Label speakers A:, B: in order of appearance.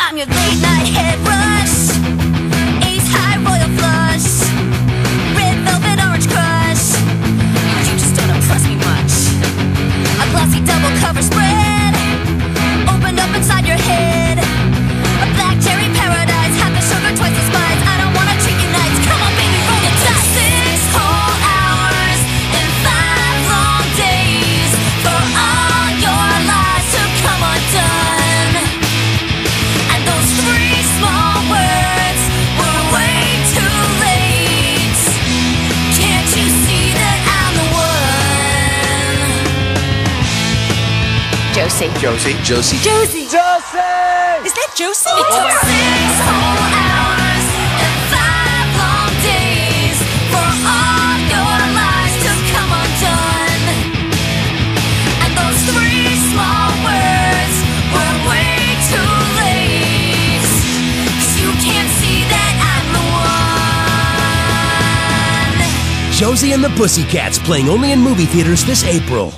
A: I'm your late night head rush. Way too late. 'Cause you can't see that I'm the one.
B: Josie and the Pussycats playing only in movie theaters this April.